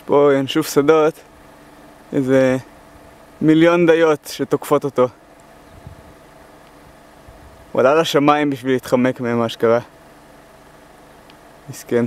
יש פה ינשוף שדות, איזה מיליון דיות שתוקפות אותו. הוא עלה לשמיים בשביל להתחמק מהם, מה שקרה. מסכן.